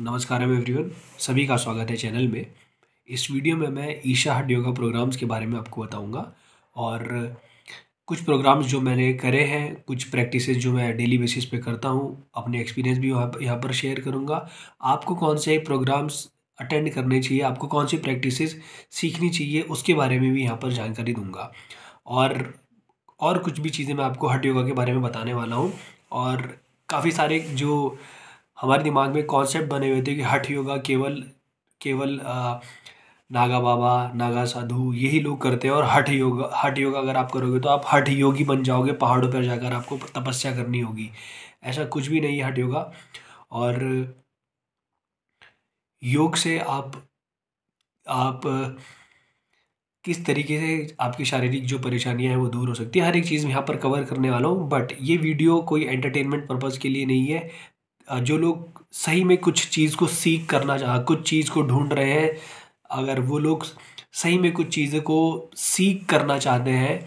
नमस्कार एवरीवन सभी का स्वागत है चैनल में। इस वीडियो में मैं ईशा हट योगा प्रोग्राम्स के बारे में आपको बताऊँगा। और कुछ प्रोग्राम्स जो मैंने करे हैं, कुछ प्रैक्टिसेस जो मैं डेली बेसिस पे करता हूँ, अपने एक्सपीरियंस भी यहाँ पर शेयर करूँगा। आपको कौन से प्रोग्राम्स अटेंड करने चाहिए, आपको कौन सी प्रैक्टिसेस सीखनी चाहिए, उसके बारे में भी यहाँ पर जानकारी दूँगा। और और कुछ भी चीज़ें मैं आपको हट योगा के बारे में बताने वाला हूँ। और काफ़ी सारे जो हमारे दिमाग में कॉन्सेप्ट बने हुए थे कि हठ योगा केवल केवल आ, नागा बाबा नागा साधु यही लोग करते हैं और हठ योगा हठ योगा अगर आप करोगे तो आप हठ योगी बन जाओगे पहाड़ों पर जाकर आपको तपस्या करनी होगी। ऐसा कुछ भी नहीं है हठ योगा। और योग से आप आप किस तरीके से आपकी शारीरिक जो परेशानियाँ हैं वो दूर हो सकती है। हर एक चीज़ यहाँ पर कवर करने वाला हूँ बट ये वीडियो कोई एंटरटेनमेंट पर्पज़ के लिए नहीं है। जो लोग सही में कुछ चीज़ को सीख करना चाह, कुछ चीज़ को ढूंढ रहे हैं, अगर वो लोग सही में कुछ चीज़ों को सीख करना चाहते हैं,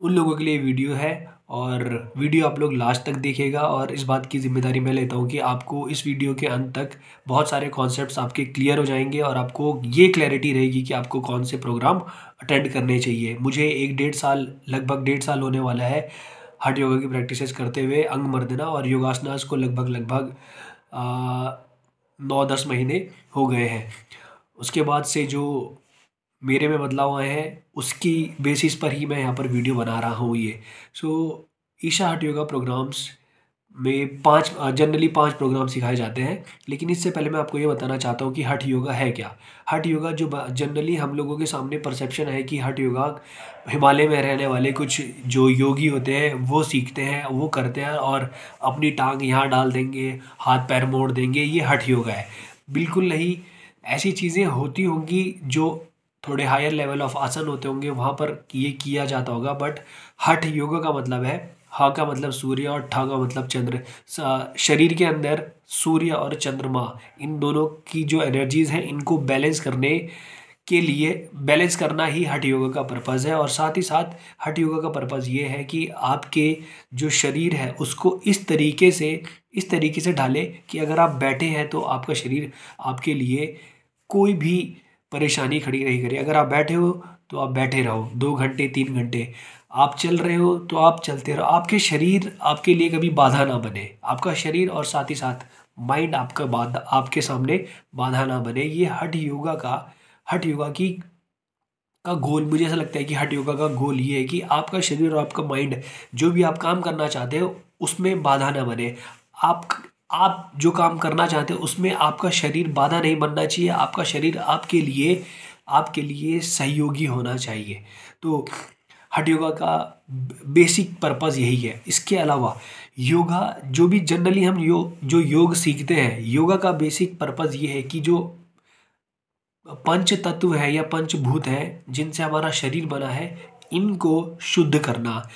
उन लोगों के लिए वीडियो है और वीडियो आप लोग लास्ट तक देखेगा और इस बात की ज़िम्मेदारी मैं लेता हूँ कि आपको इस वीडियो के अंत तक बहुत सारे कॉन्सेप्ट्स आपके क्लियर हो जाएँगे और आपको ये क्लैरिटी रहेगी कि आपको कौन से प्रोग्राम अटेंड करने चाहिए। मुझे एक डेढ़ साल, लगभग डेढ़ साल होने वाला है। हट योगा की प्रैक्टिसेस करते हुए अंग मर्दना और योगासनास को लगभग लगभग नौ दस महीने हो गए हैं। उसके बाद से जो मेरे में बदलाव आए हैं, उसकी बेसिस पर ही मैं यहाँ पर वीडियो बना रहा हूँ ये। सो ईशा हट योगा प्रोग्राम्स में पाँच जनरली पाँच प्रोग्राम सिखाए जाते हैं। लेकिन इससे पहले मैं आपको ये बताना चाहता हूँ कि हट योगा है क्या? हट योगा जो जनरली हम लोगों के सामने परसेप्शन है कि हट योगा हिमालय में रहने वाले कुछ जो योगी होते हैं, वो सीखते हैं, वो करते हैं और अपनी टांग यहाँ डाल देंगे, हाथ पैर मोड़ देंगे, ये हट योगा है। बिल्कुल नहीं, ऐसी चीज़ें होती होंगी जो थोड़े हायर लेवल ऑफ़ आसन होते होंगे, वहाँ पर ये किया जाता होगा बट हठ योगा का मतलब है हा का मतलब सूर्य और ठा का मतलब चंद्र। शरीर के अंदर सूर्य और चंद्रमा, इन दोनों की जो एनर्जीज हैं, इनको बैलेंस करने के लिए बैलेंस करना ही हठ योगा का पर्पज़ है। और साथ ही साथ हठ योगा का पर्पज़ ये है कि आपके जो शरीर है, उसको इस तरीके से, इस तरीके से ढाले कि अगर आप बैठे हैं तो आपका शरीर आपके लिए कोई भी परेशानी खड़ी नहीं करे। अगर आप बैठे हो तो आप बैठे रहो, दो घंटे, तीन घंटे। आप चल रहे हो तो आप चलते रहो। आपके शरीर आपके लिए कभी बाधा ना बने। आपका शरीर और साथ ही साथ माइंड आपका बाधा, आपके सामने बाधा ना बने। ये हट योगा का हट योगा की, का गोल, मुझे ऐसा लगता है कि हट योगा का गोल ये है कि आपका शरीर और आपका माइंड जो भी आप काम करना चाहते हो, उसमें बाधा ना बने। आप आप जो काम करना चाहते हो, उसमें आपका शरीर बाधा नहीं बनना चाहिए। आपका शरीर आपके लिए आपके लिए सहयोगी होना चाहिए। तो हट योगा का बेसिक पर्पज़ यही है। इसके अलावा योगा, जो भी जनरली हम यो, जो योग सीखते हैं, योगा का बेसिक पर्पज़ ये है कि जो पंच तत्व है या पंचभूत है, जिनसे हमारा शरीर बना है, इनको शुद्ध करना।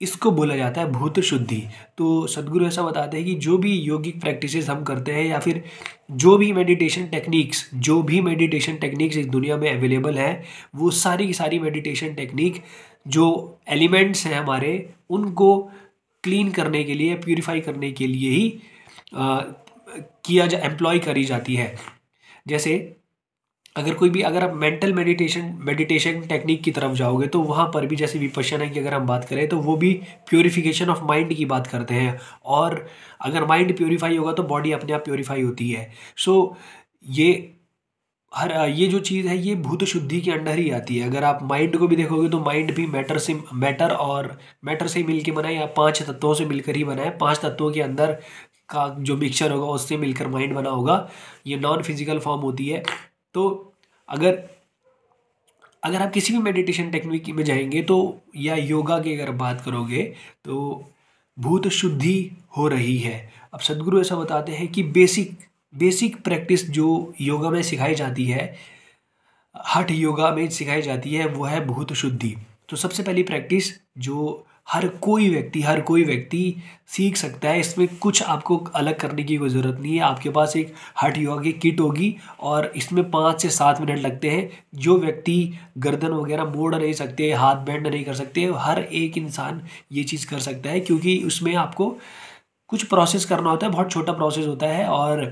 इसको बोला जाता है भूत शुद्धि। तो सदगुरु ऐसा बताते हैं कि जो भी योगिक प्रैक्टिसेस हम करते हैं या फिर जो भी मेडिटेशन टेक्निक्स जो भी मेडिटेशन टेक्निक्स इस दुनिया में अवेलेबल है, वो सारी की सारी मेडिटेशन टेक्निक जो एलिमेंट्स हैं हमारे उनको क्लीन करने के लिए प्यूरिफाई करने के लिए ही आ, किया जा एम्प्लॉय करी जाती है। जैसे अगर कोई भी अगर आप मेंटल मेडिटेशन मेडिटेशन टेक्निक की तरफ़ जाओगे तो वहाँ पर भी जैसे विपशन की अगर हम बात करें तो वो भी प्योरीफिकेशन ऑफ़ माइंड की बात करते हैं। और अगर माइंड प्योरीफाई होगा तो बॉडी अपने आप प्योरीफाई होती है। सो so, ये हर ये जो चीज़ है, ये भूत शुद्धि के अंडर ही आती है। अगर आप माइंड को भी देखोगे तो माइंड भी मैटर से मैटर और मैटर से मिल के बना है या पाँच तत्वों से मिलकर ही बना है पाँच तत्वों के अंदर का जो मिक्सचर होगा, उससे मिलकर माइंड बना होगा। ये नॉन फ़िज़िकल फॉर्म होती है। तो अगर अगर आप किसी भी मेडिटेशन टेक्निक में जाएँगे तो या योगा की अगर बात करोगे तो भूत शुद्धि हो रही है। अब सदगुरु ऐसा बताते हैं कि बेसिक बेसिक प्रैक्टिस जो योगा में सिखाई जाती है, हठ योगा में सिखाई जाती है, वो है भूत शुद्धि। तो सबसे पहली प्रैक्टिस जो हर कोई व्यक्ति, हर कोई व्यक्ति सीख सकता है, इसमें कुछ आपको अलग करने की कोई ज़रूरत नहीं है। आपके पास एक हट योगा की किट होगी और इसमें पाँच से सात मिनट लगते हैं। जो व्यक्ति गर्दन वगैरह मोड़ नहीं सकते, हाथ बैंड नहीं कर सकते, हर एक इंसान ये चीज़ कर सकता है, क्योंकि उसमें आपको कुछ प्रोसेस करना होता है, बहुत छोटा प्रोसेस होता है और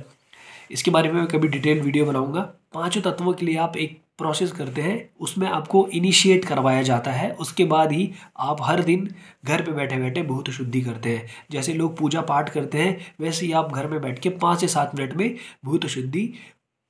इसके बारे में मैं कभी डिटेल वीडियो बनाऊँगा। पाँचों तत्वों के लिए आप एक प्रोसेस करते हैं, उसमें आपको इनिशिएट करवाया जाता है, उसके बाद ही आप हर दिन घर पे बैठे बैठे भूत शुद्धि करते हैं। जैसे लोग पूजा पाठ करते हैं, वैसे ही आप घर में बैठ के पाँच से सात मिनट में भूत शुद्धि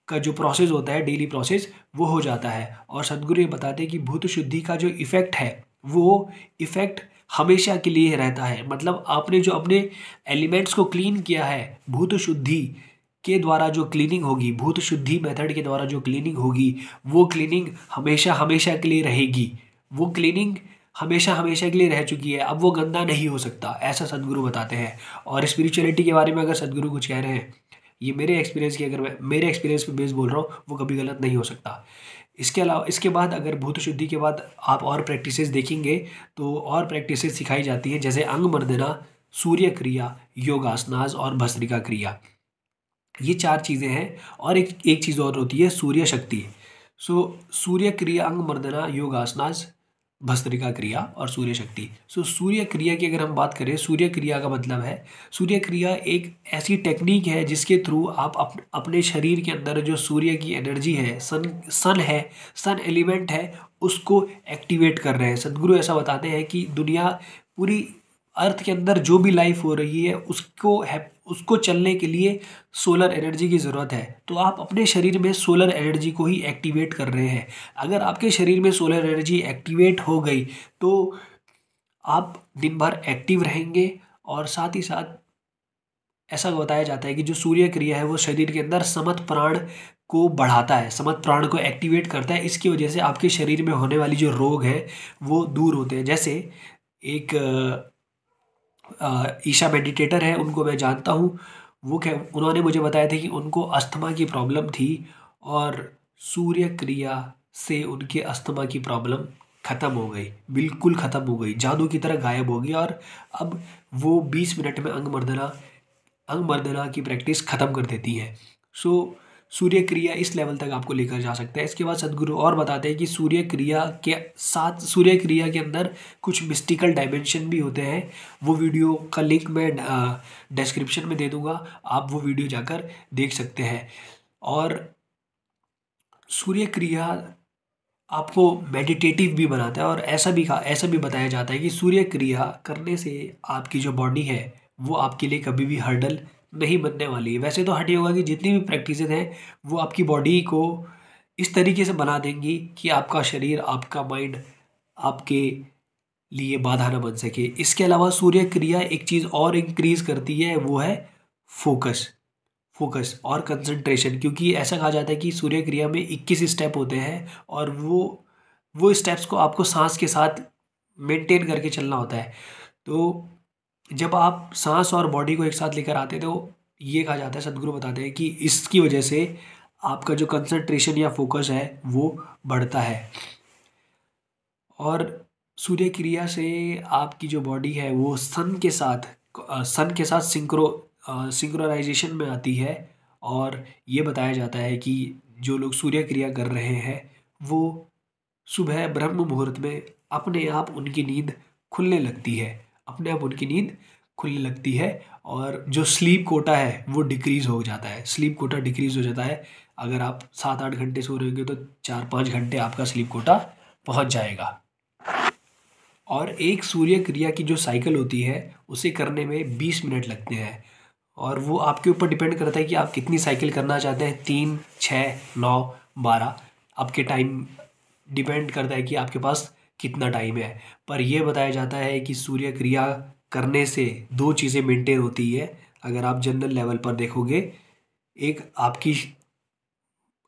का जो प्रोसेस होता है, डेली प्रोसेस, वो हो जाता है। और सदगुरु ये बताते हैं कि भूत शुद्धि का जो इफ़ेक्ट है, वो इफ़ेक्ट हमेशा के लिए रहता है। मतलब आपने जो अपने एलिमेंट्स को क्लीन किया है भूत शुद्धि के द्वारा जो क्लीनिंग होगी, भूत शुद्धि मेथड के द्वारा जो क्लीनिंग होगी, वो क्लीनिंग हमेशा हमेशा के लिए रहेगी। वो क्लीनिंग हमेशा हमेशा के लिए रह चुकी है। अब वो गंदा नहीं हो सकता, ऐसा सदगुरु बताते हैं। और स्पिरिचुअलिटी के बारे में अगर सदगुरु कुछ कह रहे हैं, ये मेरे एक्सपीरियंस की अगर मैं, मेरे एक्सपीरियंस पे बेस बोल रहा हूँ, वो कभी गलत नहीं हो सकता। इसके अलावा, इसके बाद अगर भूत शुद्धि के बाद आप और प्रैक्टिसेस देखेंगे तो और प्रैक्टिसेस सिखाई जाती हैं, जैसे अंग मर्दना सूर्य क्रिया योगासनाज और भस्त्रिका क्रिया। ये चार चीज़ें हैं और एक एक चीज़ और होती है सूर्य शक्ति। सो सूर्य क्रिया अंग मर्दना योगासनास भस्त्रिका क्रिया और सूर्य शक्ति। सो सूर्य क्रिया की अगर हम बात करें सूर्य क्रिया का मतलब है सूर्य क्रिया एक ऐसी टेक्निक है जिसके थ्रू आप अप, अपने शरीर के अंदर जो सूर्य की एनर्जी है सन सन है सन एलिमेंट है उसको एक्टिवेट कर रहे हैं। सदगुरु ऐसा बताते हैं कि दुनिया पूरी अर्थ के अंदर जो भी लाइफ हो रही है, उसको है उसको चलने के लिए सोलर एनर्जी की ज़रूरत है। तो आप अपने शरीर में सोलर एनर्जी को ही एक्टिवेट कर रहे हैं। अगर आपके शरीर में सोलर एनर्जी एक्टिवेट हो गई तो आप दिन भर एक्टिव रहेंगे और साथ ही साथ ऐसा बताया जाता है कि जो सूर्य क्रिया है, वो शरीर के अंदर समत प्राण को बढ़ाता है, समत प्राण को एक्टिवेट करता है। इसकी वजह से आपके शरीर में होने वाली जो रोग है, वो दूर होते हैं। जैसे एक ईशा मेडिटेटर है, उनको मैं जानता हूँ। वो क्या, उन्होंने मुझे बताया था कि उनको अस्थमा की प्रॉब्लम थी और सूर्य क्रिया से उनके अस्थमा की प्रॉब्लम ख़त्म हो गई, बिल्कुल ख़त्म हो गई। जादू की तरह गायब हो गई और अब वो बीस मिनट में अंग मर्दना अंग मर्दना की प्रैक्टिस ख़त्म कर देती हैं। सो सूर्य क्रिया इस लेवल तक आपको लेकर जा सकता है। इसके बाद सदगुरु और बताते हैं कि सूर्य क्रिया के साथ सूर्य क्रिया के अंदर कुछ मिस्टिकल डायमेंशन भी होते हैं। वो वीडियो का लिंक मैं डिस्क्रिप्शन में दे दूँगा। आप वो वीडियो जाकर देख सकते हैं। और सूर्य क्रिया आपको मेडिटेटिव भी बनाता है और ऐसा भी ऐसा भी बताया जाता है कि सूर्य क्रिया करने से आपकी जो बॉडी है, वो आपके लिए कभी भी हर्डल नहीं बनने वाली है। वैसे तो हट योगा की जितनी भी प्रैक्टिस हैं, वो आपकी बॉडी को इस तरीके से बना देंगी कि आपका शरीर, आपका माइंड आपके लिए बाधा न बन सके। इसके अलावा सूर्य क्रिया एक चीज़ और इंक्रीज करती है, वो है फोकस फोकस और कंसंट्रेशन क्योंकि ऐसा कहा जाता है कि सूर्य क्रिया में इक्कीस स्टेप होते हैं और वो वो स्टेप्स को आपको सांस के साथ मेंटेन करके चलना होता है। तो जब आप सांस और बॉडी को एक साथ लेकर आते तो ये कहा जाता है, सदगुरु बताते हैं कि इसकी वजह से आपका जो कंसंट्रेशन या फोकस है, वो बढ़ता है। और सूर्य क्रिया से आपकी जो बॉडी है, वो सन के साथ सन के साथ सिंक्रो सिंक्रोनाइजेशन में आती है। और ये बताया जाता है कि जो लोग सूर्य क्रिया कर रहे हैं, वो सुबह ब्रह्म मुहूर्त में अपने आप उनकी नींद खुलने लगती है। अपने आप उनकी नींद खुलने लगती है और जो स्लीप कोटा है वो डिक्रीज़ हो जाता है। स्लीप कोटा डिक्रीज़ हो जाता है। अगर आप सात आठ घंटे सो रहे होंगे तो चार पाँच घंटे आपका स्लीप कोटा पहुँच जाएगा। और एक सूर्य क्रिया की जो साइकिल होती है, उसे करने में बीस मिनट लगते हैं। और वो आपके ऊपर डिपेंड करता है कि आप कितनी साइकिल करना चाहते हैं। तीन छः नौ, बारह। आपके टाइम डिपेंड करता है कि आपके पास कितना टाइम है। पर यह बताया जाता है कि सूर्य क्रिया करने से दो चीज़ें मेंटेन होती है। अगर आप जनरल लेवल पर देखोगे, एक आपकी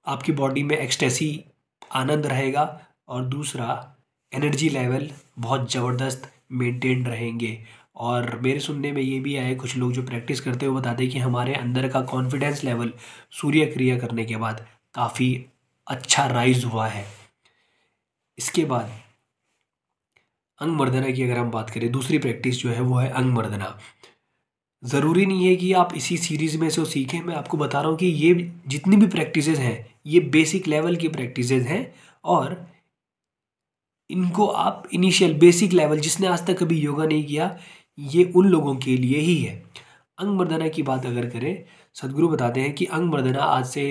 आपकी बॉडी में एक्सटेसी आनंद रहेगा और दूसरा एनर्जी लेवल बहुत ज़बरदस्त मेंटेन रहेंगे। और मेरे सुनने में ये भी आया, कुछ लोग जो प्रैक्टिस करते हुए बताते हैं कि हमारे अंदर का कॉन्फिडेंस लेवल सूर्य क्रिया करने के बाद काफ़ी अच्छा राइज हुआ है। इसके बाद अंग मर्दना की अगर हम बात करें, दूसरी प्रैक्टिस जो है वो है अंग मर्दना ज़रूरी नहीं है कि आप इसी सीरीज़ में से सीखें। मैं आपको बता रहा हूँ कि ये जितनी भी प्रैक्टिस हैं, ये बेसिक लेवल की प्रैक्टिस हैं और इनको आप इनिशियल बेसिक लेवल जिसने आज तक कभी योगा नहीं किया, ये उन लोगों के लिए ही है। अंग मर्दना की बात अगर करें, सदगुरु बताते हैं कि अंग मर्दना आज से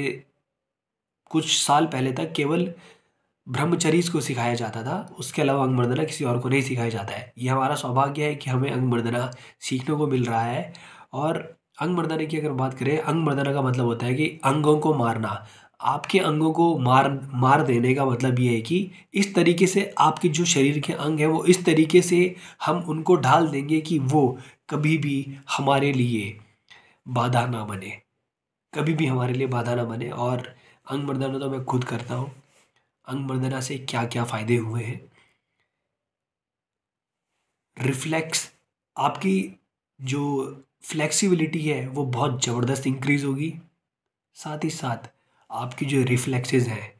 कुछ साल पहले तक केवल ब्रह्मचरी को सिखाया जाता था। उसके अलावा अंगमर्दना किसी और को नहीं सिखाया जाता है। ये हमारा सौभाग्य है कि हमें अंगमर्दना सीखने को मिल रहा है। और अंग मर्दना की अगर बात करें अंग मर्दना का मतलब होता है कि अंगों को मारना। आपके अंगों को मार मार देने का मतलब ये है कि इस तरीके से आपके जो शरीर के अंग हैं, वो इस तरीके से हम उनको ढाल देंगे कि वो कभी भी हमारे लिए बाधा ना बने। कभी भी हमारे लिए बाधा ना बने। और अंग मर्दना तो मैं खुद करता हूँ। अंग मर्दना से क्या क्या फ़ायदे हुए हैं? रिफ्लेक्स आपकी जो फ्लेक्सिबिलिटी है, वो बहुत ज़बरदस्त इंक्रीज़ होगी। साथ ही साथ, आपकी जो रिफ्लेक्सेस हैं,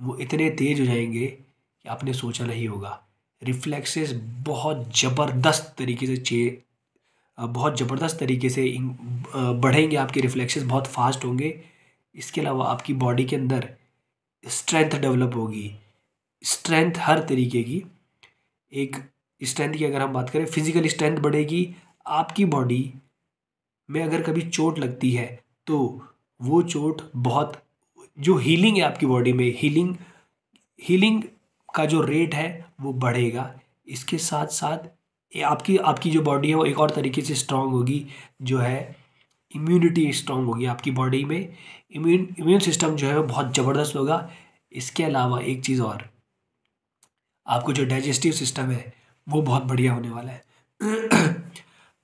वो इतने तेज़ हो जाएँगे कि आपने सोचा नहीं होगा। रिफ्लेक्सेस बहुत ज़बरदस्त तरीके से चे, बहुत ज़बरदस्त तरीके से बढ़ेंगे आपके रिफ्लेक्सेस बहुत फास्ट होंगे। इसके अलावा आपकी बॉडी के अंदर स्ट्रेंथ डेवलप होगी। स्ट्रेंथ हर तरीके की। एक स्ट्रेंथ की अगर हम बात करें, फ़िज़िकल स्ट्रेंथ बढ़ेगी, आपकी बॉडी में अगर कभी चोट लगती है तो वो चोट बहुत, जो हीलिंग है आपकी बॉडी में, हीलिंग हीलिंग का जो रेट है, वो बढ़ेगा। इसके साथ साथ आपकी आपकी जो बॉडी है, वो एक और तरीके से स्ट्रांग होगी, जो है इम्यूनिटी स्ट्रांग होगी आपकी बॉडी में. इम्यून इम्यून सिस्टम जो है वो बहुत ज़बरदस्त होगा. इसके अलावा एक चीज़ और. आपको जो डाइजेस्टिव सिस्टम है, वो बहुत बढ़िया होने वाला है.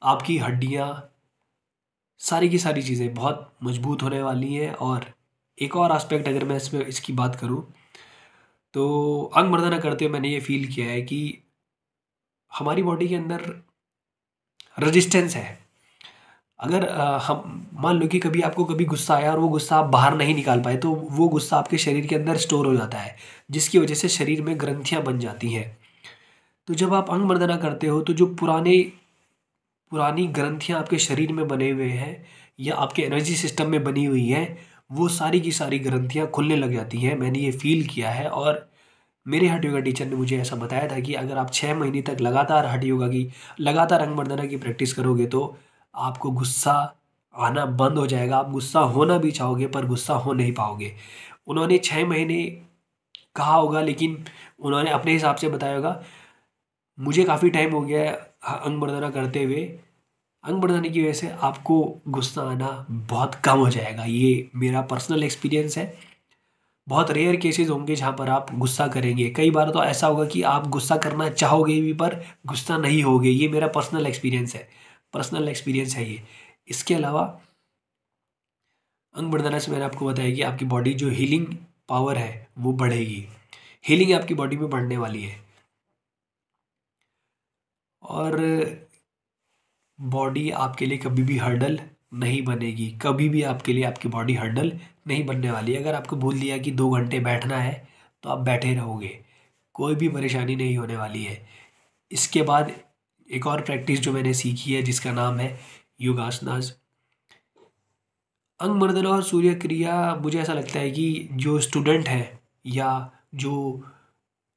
आपकी हड्डियाँ, सारी की सारी चीज़ें बहुत मज़बूत होने वाली हैं. और एक और एस्पेक्ट अगर मैं इसमें, इसकी बात करूँ तो अंग मर्दना करते हुए मैंने ये फील किया है कि हमारी बॉडी के अंदर रजिस्टेंस है. अगर हम, मान लो कि कभी आपको कभी गुस्सा आया और वो गुस्सा आप बाहर नहीं निकाल पाए तो वो गुस्सा आपके शरीर के अंदर स्टोर हो जाता है, जिसकी वजह से शरीर में ग्रंथियाँ बन जाती हैं। तो जब आप अंग मर्दना करते हो तो जो पुराने, पुरानी ग्रंथियाँ आपके शरीर में बने हुए हैं, या आपके एनर्जी सिस्टम में बनी हुई हैं, वो सारी की सारी ग्रंथियाँ खुलने लग जाती हैं। मैंने ये फील किया है और मेरे हट योगा टीचर ने मुझे ऐसा बताया था कि अगर आप छः महीने तक लगातार हट योगा की, लगातार अंग मर्दना की प्रैक्टिस करोगे तो आपको गुस्सा आना बंद हो जाएगा। आप गुस्सा होना भी चाहोगे, पर गुस्सा हो नहीं पाओगे। उन्होंने छः महीने कहा होगा, लेकिन उन्होंने अपने हिसाब से बताया होगा, मुझे काफ़ी टाइम हो गया है अंग मर्दना करते हुए। अंग बढ़ाने की वजह से आपको गुस्सा आना बहुत कम हो जाएगा। ये मेरा पर्सनल एक्सपीरियंस है। बहुत रेयर केसेस होंगे जहाँ पर आप गुस्सा करेंगे। कई बार तो ऐसा होगा कि आप गुस्सा करना चाहोगे भी, पर गुस्सा नहीं होगे। ये मेरा पर्सनल एक्सपीरियंस है। पर्सनल एक्सपीरियंस है ये। इसके अलावा, अंग बढ़ाने से मैंने आपको बताया कि आपकी बॉडी जो हीलिंग पावर है, वो बढ़ेगी। हीलिंग आपकी बॉडी में बढ़ने वाली है। और बॉडी आपके लिए कभी भी हर्डल नहीं बनेगी। कभी भी आपके लिए आपकी बॉडी हर्डल नहीं बनने वाली। अगर आपको भूल दिया कि दो घंटे बैठना है तो आप बैठे रहोगे। कोई भी परेशानी नहीं होने वाली है। इसके बाद एक और प्रैक्टिस जो मैंने सीखी है, जिसका नाम है योगासनास। अंग मर्दना और सूर्य क्रिया मुझे ऐसा लगता है कि जो स्टूडेंट है या जो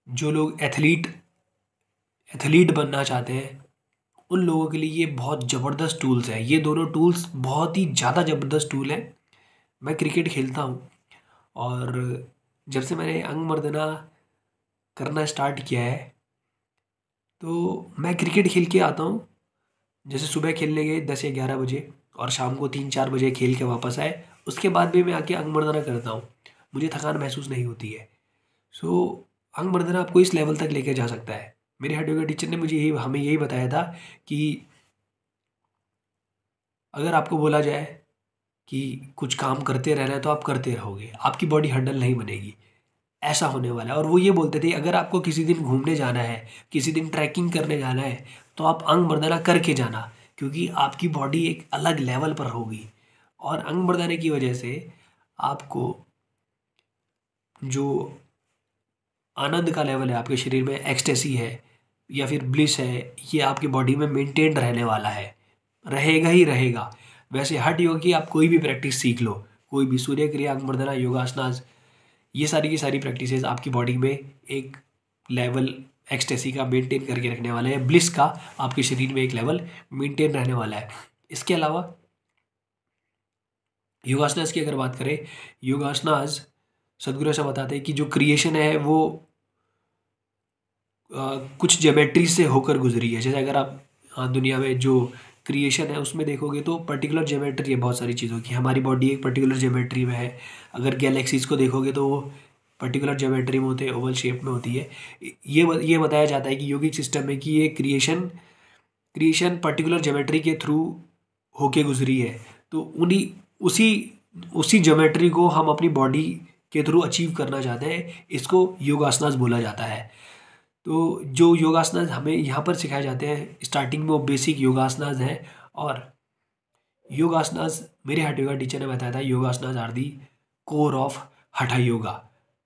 जो लोग एथलीट एथलीट बनना चाहते हैं, उन लोगों के लिए ये बहुत ज़बरदस्त टूल्स हैं। ये दोनों टूल्स बहुत ही ज़्यादा ज़बरदस्त टूल हैं। मैं क्रिकेट खेलता हूँ और जब से मैंने अंग मर्दना करना स्टार्ट किया है तो मैं क्रिकेट खेल के आता हूँ। जैसे सुबह खेलने गए दस या ग्यारह बजे और शाम को तीन चार बजे खेल के वापस आए। उसके बाद भी मैं आके अंग मर्दना करता हूँ। मुझे थकान महसूस नहीं होती है। सो अंग मर्दना आपको इस लेवल तक लेके जा सकता है। मेरे हेड योगा टीचर ने मुझे यही, हमें यही बताया था कि अगर आपको बोला जाए कि कुछ काम करते रहना है तो आप करते रहोगे। आपकी बॉडी हंडल नहीं बनेगी। ऐसा होने वाला है। और वो ये बोलते थे, अगर आपको किसी दिन घूमने जाना है, किसी दिन ट्रैकिंग करने जाना है तो आप अंग मर्दना करके जाना, क्योंकि आपकी बॉडी एक अलग लेवल पर होगी। और अंग मर्दाने की वजह से आपको जो आनंद का लेवल है, आपके शरीर में एक्सटेसी है, या फिर ब्लिस है, ये आपकी बॉडी में मेंटेन रहने वाला है। रहेगा ही रहेगा। वैसे हट योग की आप कोई भी प्रैक्टिस सीख लो। कोई भी सूर्य क्रिया अंग मर्दना योगासनास ये सारी की सारी प्रैक्टिसेस आपकी बॉडी में एक लेवल एक्सटेसी का मेंटेन करके रखने वाला है। ब्लिस का आपके शरीर में एक लेवल मेंटेन रहने वाला है। इसके अलावा योगासनास की अगर बात करें योगासनास सदगुरु ऐसा बताते हैं कि जो क्रिएशन है वो आ, कुछ जोमेट्री से होकर गुजरी है। जैसे अगर आप दुनिया में जो क्रिएशन है, उसमें देखोगे तो पर्टिकुलर जोमेट्री है बहुत सारी चीज़ों की। हमारी बॉडी एक पर्टिकुलर जोमेट्री में है। अगर गैलेक्सीज को देखोगे तो वो पर्टिकुलर जोमेट्री में होते हैं ओवल शेप में होती है। ये ये बताया जाता है कि योगिक सिस्टम में कि ये क्रिएशन क्रिएशन पर्टिकुलर जोमेट्री के थ्रू होके गुजरी है। तो उन्हीं, उसी उसी जोमेट्री को हम अपनी बॉडी के थ्रू अचीव करना चाहते हैं। इसको योगासनास बोला जाता है। तो जो योगासनास हमें यहाँ पर सिखाए जाते हैं स्टार्टिंग में वो बेसिक योगासनास हैं और योगासनास मेरे हट योगा टीचर ने बताया था yogasanas are the core of hatha yoga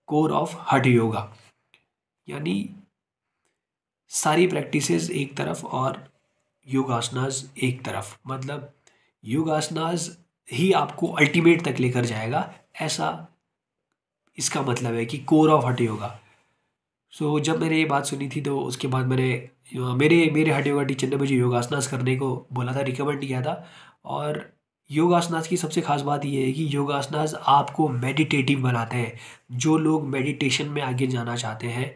core of hatha yoga यानी सारी प्रैक्टिसेस एक तरफ़ और योगासनास एक तरफ़। मतलब योगासनास ही आपको अल्टीमेट तक लेकर जाएगा, ऐसा इसका मतलब है कि कोर ऑफ़ हट योगा सो so, जब मैंने ये बात सुनी थी तो उसके बाद मैंने मेरे मेरे हट योगा टीचर ने मुझे योगासनास करने को बोला था रिकमेंड किया था और योगासनास की सबसे खास बात ये है कि योगासनास आपको मेडिटेटिव बनाते हैं। जो लोग मेडिटेशन में आगे जाना चाहते हैं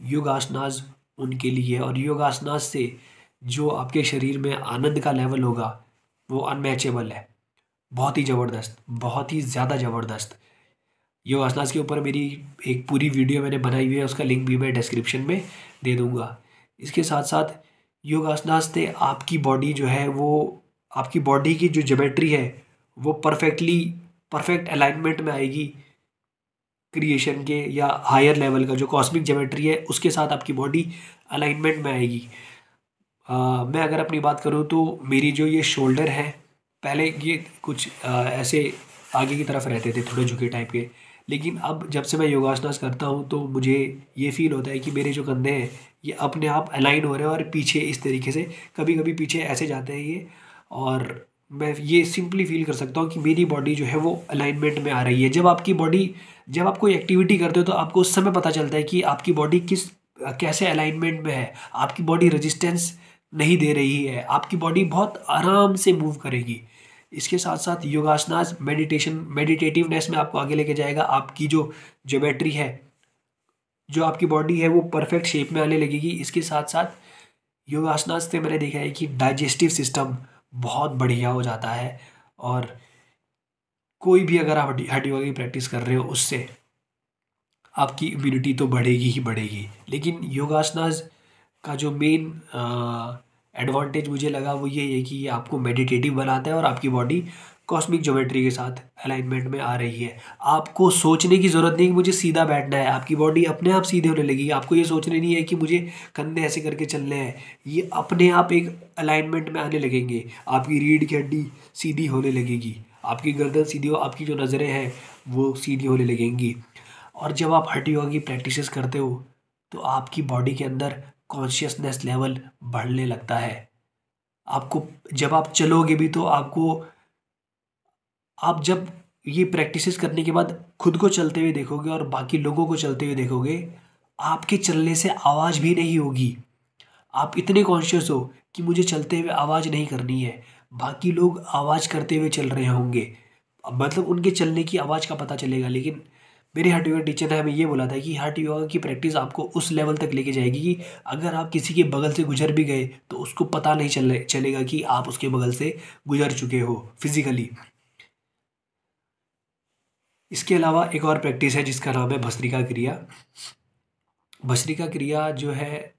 योगासनास उनके लिए और योगासनास से जो आपके शरीर में आनंद का लेवल होगा वो अनमैचेबल है। बहुत ही ज़बरदस्त बहुत ही ज़्यादा ज़बरदस्त। योगासनास के ऊपर मेरी एक पूरी वीडियो मैंने बनाई हुई है उसका लिंक भी मैं डिस्क्रिप्शन में दे दूँगा। इसके साथ साथ योग योगासनास से आपकी बॉडी जो है वो आपकी बॉडी की जो जोमेट्री है वो परफेक्टली परफेक्ट अलाइनमेंट में आएगी क्रिएशन के या हायर लेवल का जो कॉस्मिक जोमेट्री है उसके साथ आपकी बॉडी अलाइनमेंट में आएगी। आ, मैं अगर अपनी बात करूँ तो मेरी जो ये शोल्डर है पहले ये कुछ आ, ऐसे आगे की तरफ़ रहते थे थोड़े झुके टाइप के। लेकिन अब जब से मैं योगासनास करता हूँ तो मुझे ये फील होता है कि मेरे जो कंधे हैं, ये अपने आप अलाइन हो रहे हैं और पीछे इस तरीके से कभी कभी पीछे ऐसे जाते हैं ये। और मैं ये सिंपली फील कर सकता हूँ कि मेरी बॉडी जो है, वो अलाइनमेंट में आ रही है। जब आपकी बॉडी जब आप कोई एक्टिविटी करते हो तो आपको उस समय पता चलता है कि आपकी बॉडी किस, कैसे अलाइनमेंट में है। आपकी बॉडी रेजिस्टेंस नहीं दे रही है। आपकी बॉडी बहुत आराम से मूव करेगी। इसके साथ साथ योगासनास मेडिटेशन मेडिटेटिवनेस में आपको आगे लेके जाएगा। आपकी जो जोमेट्री है, जो आपकी बॉडी है, वो परफेक्ट शेप में आने लगेगी। इसके साथ साथ योगासनास से मैंने देखा है कि डाइजेस्टिव सिस्टम बहुत बढ़िया हो जाता है और कोई भी अगर आप हड्डी योगा की प्रैक्टिस कर रहे हो, उससे आपकी इम्यूनिटी तो बढ़ेगी ही बढ़ेगी। लेकिन योगासनास का जो मेन एडवांटेज मुझे लगा वो ये है कि ये आपको मेडिटेटिव बनाता है और आपकी बॉडी कॉस्मिक ज्योमेट्री के साथ अलाइनमेंट में आ रही है। आपको सोचने की ज़रूरत नहीं कि मुझे सीधा बैठना है। आपकी बॉडी अपने आप सीधे होने लगेगी। आपको ये सोचने नहीं है कि मुझे कंधे ऐसे करके चलने हैं। ये अपने आप एक अलाइनमेंट में आने लगेंगे। आपकी रीढ़ की हड्डी सीधी होने लगेगी। आपकी गर्दन सीधी हो, आपकी जो नज़रें हैं, वो सीधी होने लगेंगी। और जब आप हड्डी योगा की प्रैक्टिस करते हो तो आपकी बॉडी के अंदर कॉन्शियसनेस लेवल बढ़ने लगता है। आपको, जब आप चलोगे भी तो आपको, आप जब ये प्रैक्टिसेस करने के बाद खुद को चलते हुए देखोगे और बाकी लोगों को चलते हुए देखोगे, आपके चलने से आवाज़ भी नहीं होगी। आप इतने कॉन्शियस हो कि मुझे चलते हुए आवाज़ नहीं करनी है। बाकी लोग आवाज़ करते हुए चल रहे होंगे। मतलब उनके चलने की आवाज़ का पता चलेगा, लेकिन मेरे हार्ट योगा टीचर ने हमें ये बोला था कि हार्ट योगा की प्रैक्टिस आपको उस लेवल तक लेके जाएगी कि अगर आप किसी के बगल से गुजर भी गए तो उसको पता नहीं चल चलेगा कि आप उसके बगल से गुजर चुके हो फिजिकली इसके अलावा एक और प्रैक्टिस है जिसका नाम है भस्त्रिका क्रिया. भस्त्रिका क्रिया जो है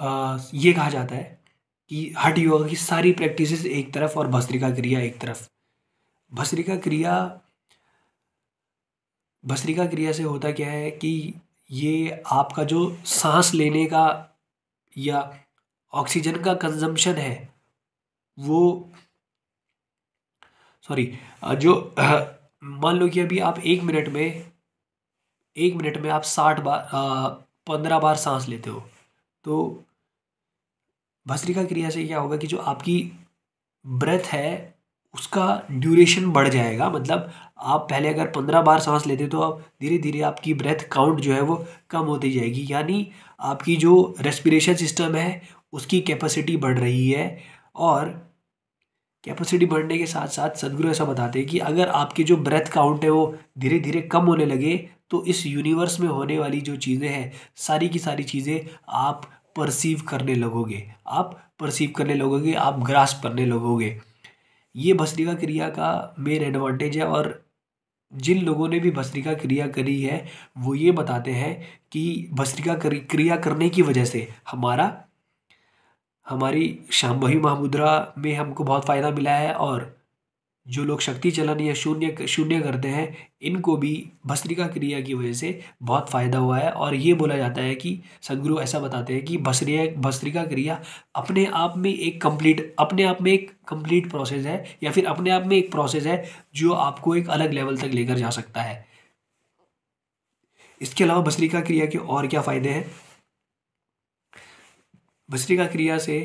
आ, ये कहा जाता है कि हट योगा की सारी प्रैक्टिसेस एक तरफ़ और भस्त्रिका क्रिया एक तरफ़. भस्त्रिका क्रिया भस्त्रिका क्रिया से होता क्या है कि ये आपका जो सांस लेने का या ऑक्सीजन का कंजम्पशन है, वो सॉरी जो मान लो कि अभी आप एक मिनट में, एक मिनट में आप साठ बार पंद्रह बार सांस लेते हो तो भस्त्रिका क्रिया से क्या होगा कि जो आपकी ब्रेथ है उसका ड्यूरेशन बढ़ जाएगा। मतलब आप पहले अगर पंद्रह बार सांस लेते तो आप धीरे धीरे आपकी ब्रेथ काउंट जो है वो कम होती जाएगी। यानी आपकी जो रेस्पिरेशन सिस्टम है, उसकी कैपेसिटी बढ़ रही है और कैपेसिटी बढ़ने के साथ साथ सदगुरु ऐसा बताते हैं कि अगर आपकी जो ब्रेथ काउंट है वो धीरे धीरे कम होने लगे तो इस यूनिवर्स में होने वाली जो चीज़ें हैं, सारी की सारी चीज़ें आप परसीव करने लगोगे। आप परसीव करने लगोगे, आप ग्रास करने लगोगे। ये भस्त्रिका क्रिया का मेन एडवांटेज है और जिन लोगों ने भी भस्त्रिका क्रिया करी है, वो ये बताते हैं कि भस्त्रिका क्रिया करने की वजह से हमारा, हमारी शाम्भवी महामुद्रा में हमको बहुत फ़ायदा मिला है और जो लोग शक्ति चलन या शून्य शून्य करते हैं, इनको भी भस्त्रिका क्रिया की वजह से बहुत फ़ायदा हुआ है। और ये बोला जाता है कि सदगुरु ऐसा बताते हैं कि भस्त्रिया, भस्त्रिका क्रिया अपने आप में एक कंप्लीट अपने आप में एक कंप्लीट प्रोसेस है या फिर अपने आप में एक प्रोसेस है जो आपको एक अलग लेवल तक लेकर जा सकता है। इसके अलावा भस्त्रिका क्रिया के और क्या फ़ायदे हैं? भस्त्रिका क्रिया से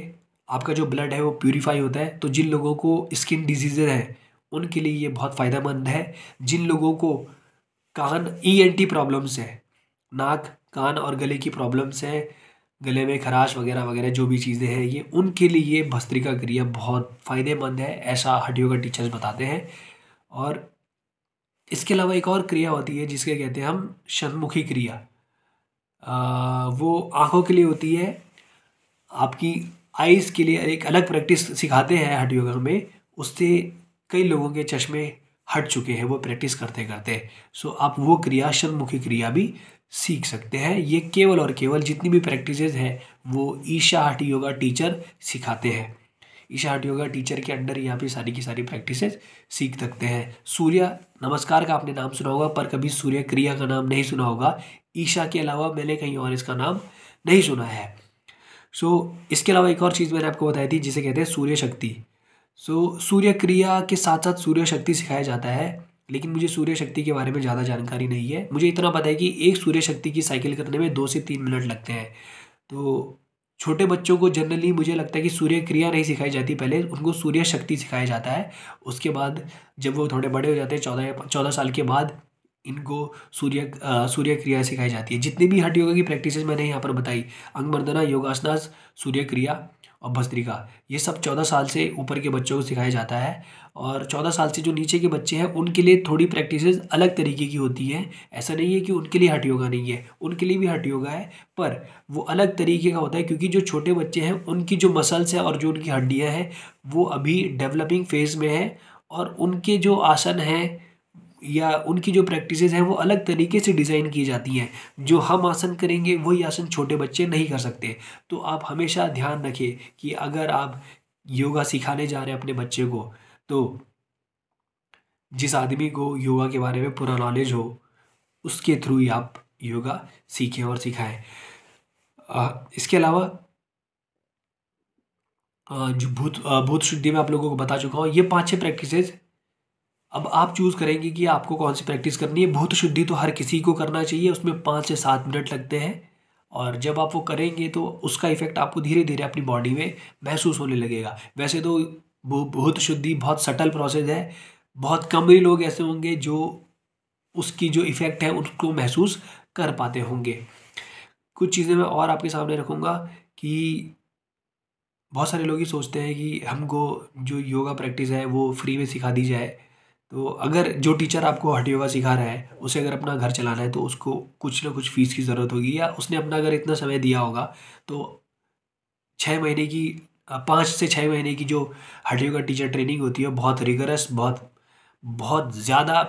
आपका जो ब्लड है वो प्यूरीफाई होता है। तो जिन लोगों को स्किन डिज़ीज़ है उनके लिए ये बहुत फ़ायदेमंद है। जिन लोगों को कान ई एन टी प्रॉब्लम्स है नाक कान और गले की प्रॉब्लम्स हैं गले में खराश वगैरह वगैरह जो भी चीज़ें हैं ये उनके लिए भस्त्रिका क्रिया बहुत फ़ायदेमंद है ऐसा हट योगा टीचर्स बताते हैं। और इसके अलावा एक और क्रिया होती है जिसके कहते हैं हम षणमुखी क्रिया। आ, वो आँखों के लिए होती है आपकी आइज़ के लिए एक अलग प्रैक्टिस सिखाते हैं हट योगा में उससे कई लोगों के चश्मे हट चुके हैं वो प्रैक्टिस करते करते। सो आप वो क्रिया शनमुखी क्रिया भी सीख सकते हैं। ये केवल और केवल जितनी भी प्रैक्टिस हैं वो ईशा हट योगा टीचर सिखाते हैं। ईशा हट योगा टीचर के अंडर यहाँ पे सारी की सारी प्रैक्टिस सीख सकते हैं। सूर्य नमस्कार का आपने नाम सुना होगा पर कभी सूर्य क्रिया का नाम नहीं सुना होगा। ईशा के अलावा मैंने कहीं और इसका नाम नहीं सुना है। सो so, इसके अलावा एक और चीज़ मैंने आपको बताई थी जिसे कहते हैं सूर्य शक्ति। सो so, सूर्य क्रिया के साथ साथ सूर्य शक्ति सिखाया जाता है लेकिन मुझे सूर्य शक्ति के बारे में ज़्यादा जानकारी नहीं है। मुझे इतना पता है कि एक सूर्य शक्ति की साइकिल करने में दो से तीन मिनट लगते हैं। तो छोटे बच्चों को जनरली मुझे लगता है कि सूर्य क्रिया नहीं सिखाई जाती पहले उनको सूर्य शक्ति सिखाया जाता है। उसके बाद जब वो थोड़े बड़े हो जाते हैं चौदह चौदह साल के बाद इनको सूर्य सूर्य क्रिया सिखाई जाती है। जितनी भी हट योगा की प्रैक्टिस मैंने यहाँ पर बताई अंगमर्दना योगासनास सूर्य क्रिया और भस्त्रिका। ये सब चौदह साल से ऊपर के बच्चों को सिखाया जाता है और चौदह साल से जो नीचे के बच्चे हैं, उनके लिए थोड़ी प्रैक्टिस अलग तरीके की होती हैं। ऐसा नहीं है कि उनके लिए हट योगा नहीं है, उनके लिए भी हट योगा है, पर वो अलग तरीके का होता है क्योंकि जो छोटे बच्चे हैं, उनकी जो मसल्स हैं और जो उनकी हड्डियाँ हैं, वो अभी डेवलपिंग फ़ेज़ में है और उनके जो आसन हैं या उनकी जो प्रैक्टिस हैं, वो अलग तरीके से डिज़ाइन की जाती हैं। जो हम आसन करेंगे, वही आसन छोटे बच्चे नहीं कर सकते। तो आप हमेशा ध्यान रखें कि अगर आप योगा सिखाने जा रहे हैं अपने बच्चे को तो जिस आदमी को योगा के बारे में पूरा नॉलेज हो, उसके थ्रू ही आप योगा सीखें और सिखाएँ। इसके अलावा जो भूत भूत शुद्धि में आप लोगों को बता चुका हूँ, ये पाँच छह प्रैक्टिसेस अब आप चूज़ करेंगे कि आपको कौन सी प्रैक्टिस करनी है। भूत शुद्धि तो हर किसी को करना चाहिए, उसमें पाँच से सात मिनट लगते हैं। और जब आप वो करेंगे तो उसका इफ़ेक्ट आपको धीरे धीरे अपनी बॉडी में महसूस होने लगेगा। वैसे तो भूत शुद्धि बहुत सटल प्रोसेस है। बहुत कम ही लोग ऐसे होंगे जो उसकी जो इफ़ेक्ट है, उसको महसूस कर पाते होंगे। कुछ चीज़ें मैं और आपके सामने रखूँगा कि बहुत सारे लोग ये सोचते हैं कि हमको जो योगा प्रैक्टिस है वो फ्री में सिखा दी जाए। तो अगर जो टीचर आपको हट योगा सिखा रहा है, उसे अगर अपना घर चलाना है तो उसको कुछ ना कुछ फ़ीस की ज़रूरत होगी या उसने अपना अगर इतना समय दिया होगा तो छः महीने की पाँच से छः महीने की जो हट योगा टीचर ट्रेनिंग होती है बहुत रिगरस बहुत बहुत ज़्यादा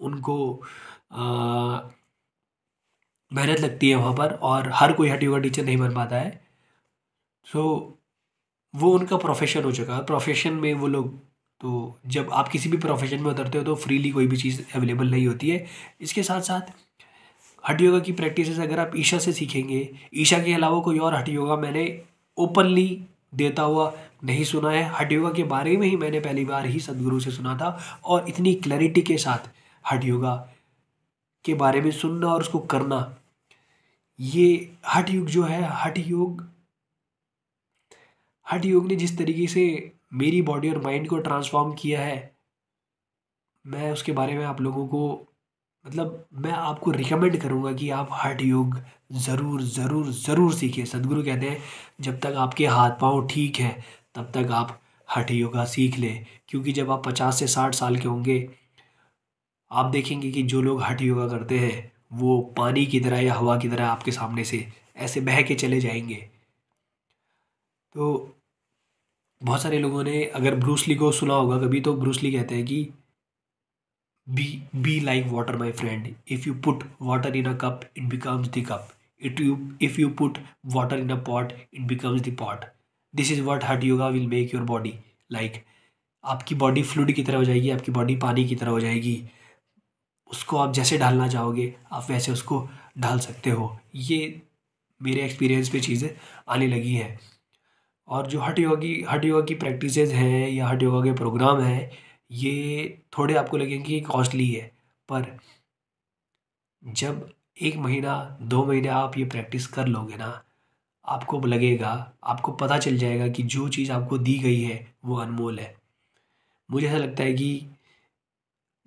उनको मेहनत लगती है वहाँ पर और हर कोई हट योगा टीचर नहीं बन पाता है। सो वो उनका प्रोफेशन हो चुका है प्रोफेशन में वो लोग तो जब आप किसी भी प्रोफेशन में उतरते हो तो फ्रीली कोई भी चीज़ अवेलेबल नहीं होती है। इसके साथ साथ हट योगा की प्रैक्टिस अगर आप ईशा से सीखेंगे, ईशा के अलावा कोई और हट योगा मैंने ओपनली देता हुआ नहीं सुना है। हट योगा के बारे में ही मैंने पहली बार ही सदगुरु से सुना था और इतनी क्लैरिटी के साथ हट योगा के बारे में सुनना और उसको करना, ये हट युग जो है, हट योग हट योग ने जिस तरीके से मेरी बॉडी और माइंड को ट्रांसफॉर्म किया है। मैं उसके बारे में आप लोगों को मतलब मैं आपको रिकमेंड करूँगा कि आप हठ योग ज़रूर ज़रूर ज़रूर सीखें। सदगुरु कहते हैं, जब तक आपके हाथ पाँव ठीक हैं, तब तक आप हठ योगा सीख लें। क्योंकि जब आप पचास से साठ साल के होंगे, आप देखेंगे कि जो लोग हठ योगा करते हैं, वो पानी की तरह या हवा की तरह आपके सामने से ऐसे बह के चले जाएँगे। तो बहुत सारे लोगों ने, अगर ब्रूसली को सुना होगा, कभी तो ब्रूसली कहते हैं कि be be like water my friend if you put water in a cup it becomes the cup it you if you put water in a pot it becomes the pot this is what hatha yoga will make your body like आपकी body fluid की तरह हो जाएगी, आपकी body पानी की तरह हो जाएगी। उसको आप जैसे ढालना चाहोगे, आप वैसे उसको ढाल सकते हो। ये मेरे एक्सपीरियंस पे चीज़ें आने लगी हैं। और जो हट योगा हट योगा की प्रैक्टिस हैं या हट योगा के प्रोग्राम हैं, ये थोड़े आपको लगेंगे कि कॉस्टली है। पर जब एक महीना, दो महीने आप ये प्रैक्टिस कर लोगे ना, आपको लगेगा, आपको पता चल जाएगा कि जो चीज़ आपको दी गई है, वो अनमोल है। मुझे ऐसा लगता है कि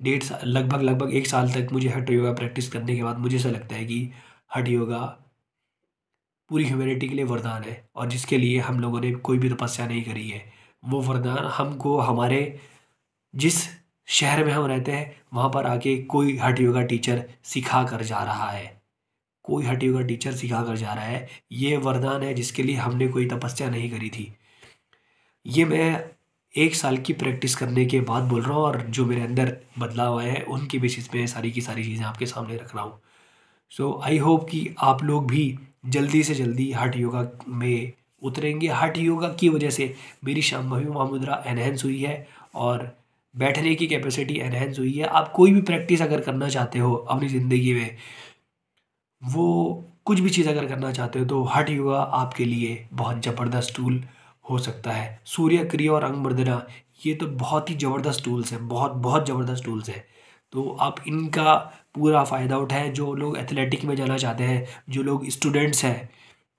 डेढ़ साल लगभग लगभग एक साल तक मुझे हट योगा प्रैक्टिस करने के बाद मुझे ऐसा लगता है कि हट योगा पूरी ह्यूमैनिटी के लिए वरदान है और जिसके लिए हम लोगों ने कोई भी तपस्या नहीं करी है। वो वरदान हमको, हमारे जिस शहर में हम रहते हैं, वहाँ पर आके कोई हट योगा टीचर सिखा कर जा रहा है। कोई हट योगा टीचर सिखा कर जा रहा है। ये वरदान है जिसके लिए हमने कोई तपस्या नहीं करी थी। ये मैं एक साल की प्रैक्टिस करने के बाद बोल रहा हूँ और जो मेरे अंदर बदलाव आए हैं, उनके बेसिस पे सारी की सारी चीज़ें आपके सामने रख रहा हूँ। सो आई होप कि आप लोग भी जल्दी से जल्दी हट योगा में उतरेंगे। हट योगा की वजह से मेरी शाम्भवी महामुद्रा एनहेंस हुई है और बैठने की कैपेसिटी एनहेंस हुई है। आप कोई भी प्रैक्टिस अगर करना चाहते हो अपनी ज़िंदगी में, वो कुछ भी चीज़ अगर करना चाहते हो तो हट योगा आपके लिए बहुत ज़बरदस्त टूल हो सकता है। सूर्य, क्रिया और अंग मर्दना, ये तो बहुत ही ज़बरदस्त टूल्स हैं, बहुत बहुत ज़बरदस्त टूल्स हैं। तो आप इनका पूरा फ़ायदा उठाएँ, जो लोग एथलेटिक में जाना चाहते हैं, जो लोग स्टूडेंट्स हैं,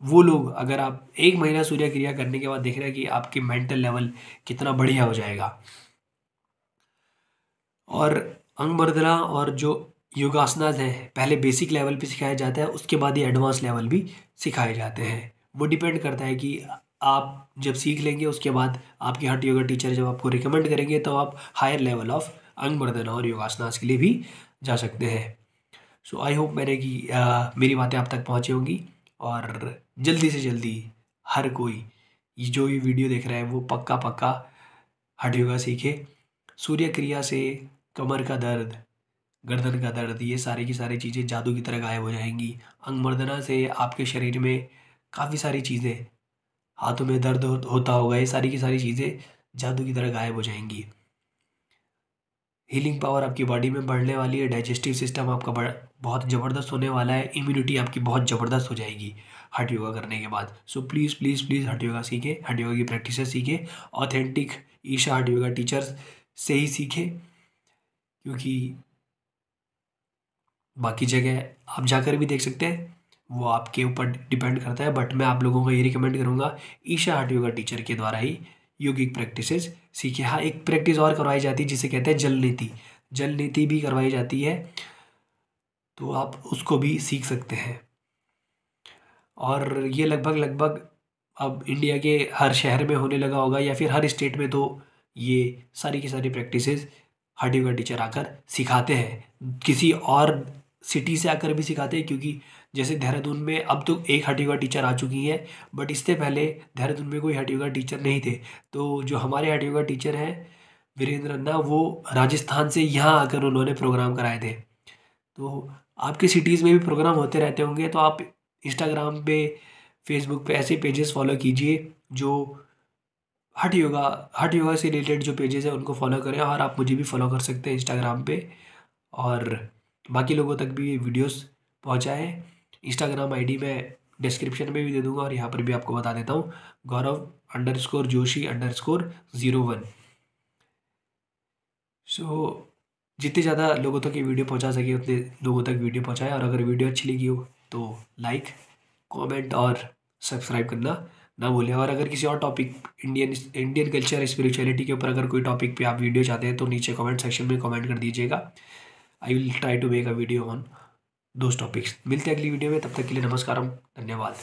वो लोग अगर आप एक महीना सूर्य क्रिया करने के बाद देख रहे हैं कि आपके मेंटल लेवल कितना बढ़िया हो जाएगा। और अंग मर्दना और जो योगासनाज हैं, पहले बेसिक लेवल पे सिखाया जाता है, उसके बाद ही एडवांस लेवल भी सिखाए जाते हैं। वो डिपेंड करता है कि आप जब सीख लेंगे, उसके बाद आपके हट योगा टीचर जब आपको रिकमेंड करेंगे तो आप हायर लेवल ऑफ़ अंग मर्दना और योगासनास के लिए भी जा सकते हैं। सो आई होप मैंने कि मेरी बातें आप तक पहुँची होंगी और जल्दी से जल्दी हर कोई जो ये वीडियो देख रहा है वो पक्का पक्का हट योगा सीखे। सूर्य क्रिया से कमर का दर्द, गर्दन का दर्द, ये सारी की सारी चीज़ें जादू की तरह गायब हो जाएँगी। अंगमर्दना से आपके शरीर में काफ़ी सारी चीज़ें, हाथों में दर्द होता होगा, ये सारी की सारी चीज़ें जादू की तरह गायब हो जाएँगी। हीलिंग पावर आपकी बॉडी में बढ़ने वाली है डाइजेस्टिव सिस्टम आपका बढ़ बहुत ज़बरदस्त होने वाला है इम्यूनिटी आपकी बहुत ज़बरदस्त हो जाएगी हट योगा करने के बाद। सो प्लीज़ प्लीज़ प्लीज़ हट योगा सीखे हट योगा की प्रैक्टिस सीखे ऑथेंटिक ईशा हट योगा टीचर्स से ही सीखे, क्योंकि बाकी जगह आप जाकर भी देख सकते हैं, वो आपके ऊपर डिपेंड करता है बट मैं आप लोगों को ये रिकमेंड करूँगा ईशा हट योगा टीचर के द्वारा ही योगिक प्रैक्टिसेस। सीखे हाँ एक प्रैक्टिस और करवाई जाती है, जिसे कहते हैं जल नीति। जल नीति भी करवाई जाती है तो आप उसको भी सीख सकते हैं। और ये लगभग लगभग अब इंडिया के हर शहर में होने लगा होगा, या फिर हर स्टेट में तो ये सारी की सारी प्रैक्टिसेस योगा टीचर आकर सिखाते हैं। किसी और सिटी से आकर भी सिखाते हैं, क्योंकि जैसे देहरादून में अब तो एक हट योगा टीचर आ चुकी है बट इससे पहले देहरादून में कोई हट योगा टीचर नहीं थे। तो जो हमारे हट योगा टीचर हैं, वीरेंद्र अन्ना, वो राजस्थान से यहाँ आकर उन्होंने प्रोग्राम कराए थे। तो आपके सिटीज़ में भी प्रोग्राम होते रहते होंगे तो आप इंस्टाग्राम पे फेसबुक पे ऐसे पेजेस फॉलो कीजिए, जो हट योगा हट योगा से रिलेटेड जो पेजेस हैं, उनको फॉलो करें, और आप मुझे भी फॉलो कर सकते हैं इंस्टाग्राम पे। और बाकी लोगों तक भी ये वीडियोस पहुँचाएँ। इंस्टाग्राम आईडी मैं डिस्क्रिप्शन में भी दे दूँगा और यहाँ पर भी आपको बता देता हूँ। Gaurav underscore Joshi underscore zero one so जितने ज़्यादा लोगों तक ये वीडियो पहुँचा सके, उतने लोगों तक वीडियो पहुँचाए और अगर वीडियो अच्छी लगी हो तो लाइक कमेंट और सब्सक्राइब करना ना भूलें। और अगर किसी और topic Indian Indian culture spirituality के ऊपर अगर कोई टॉपिक पे आप वीडियो चाहते हैं तो नीचे कमेंट सेक्शन में कमेंट कर दीजिएगा। I will try to make a video on those topics मिलते हैं अगली वीडियो में तब तक के लिए नमस्कार धन्यवाद।